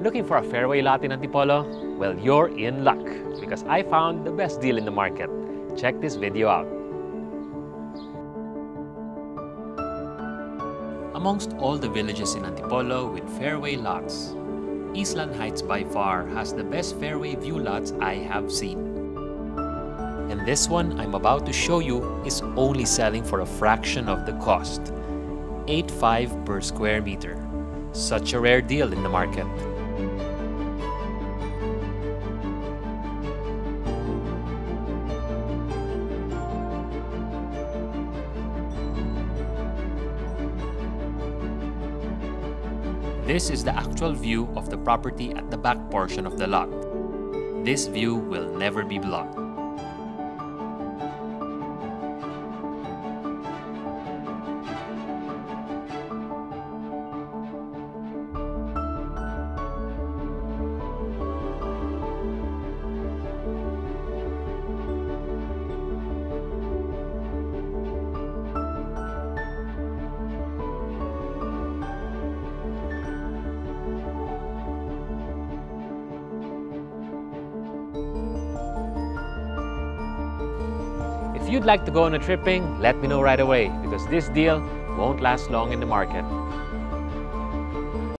Looking for a fairway lot in Antipolo? Well, you're in luck because I found the best deal in the market. Check this video out. Amongst all the villages in Antipolo with fairway lots, Eastland Heights by far has the best fairway view lots I have seen. And this one I'm about to show you is only selling for a fraction of the cost. 8.5 per square meter. Such a rare deal in the market. This is the actual view of the property at the back portion of the lot. This view will never be blocked. If you'd like to go on a tripping, let me know right away because this deal won't last long in the market.